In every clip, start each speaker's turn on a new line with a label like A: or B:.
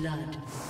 A: blood.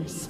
A: Killing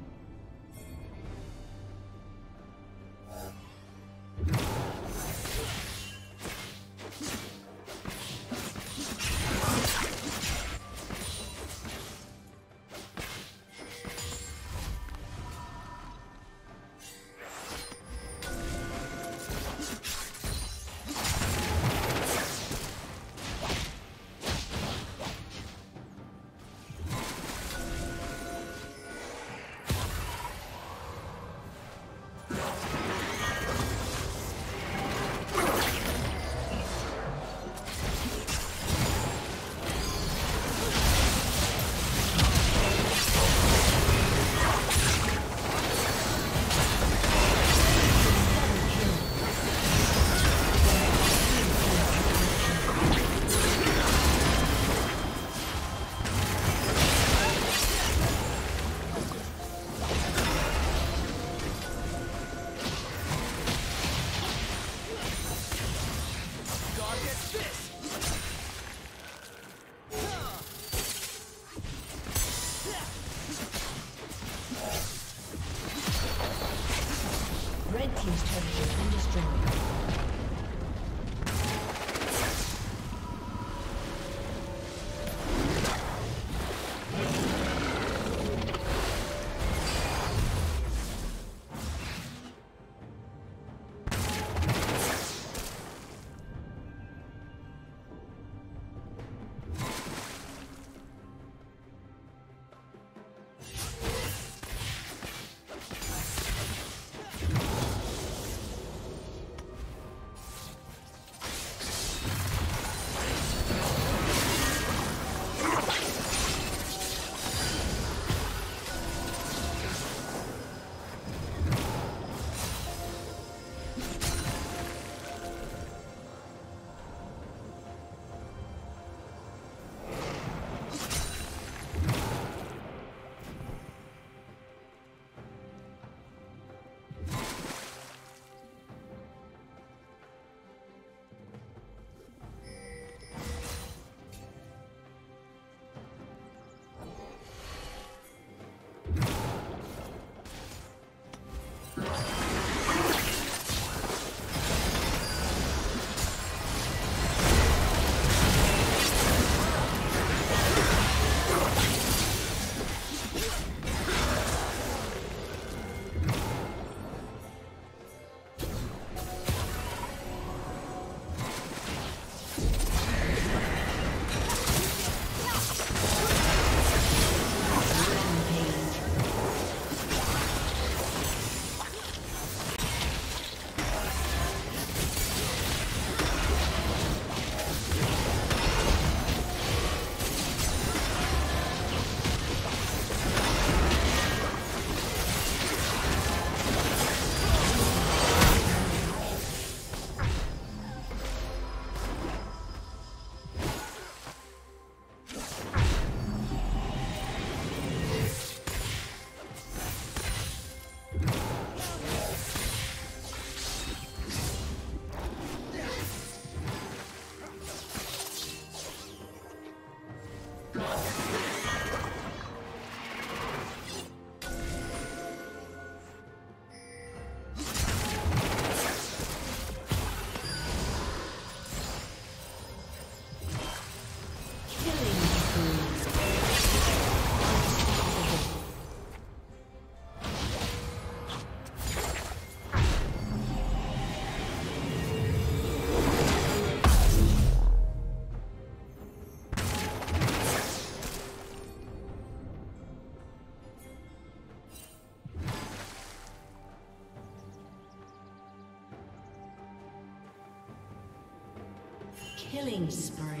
A: Killing spree.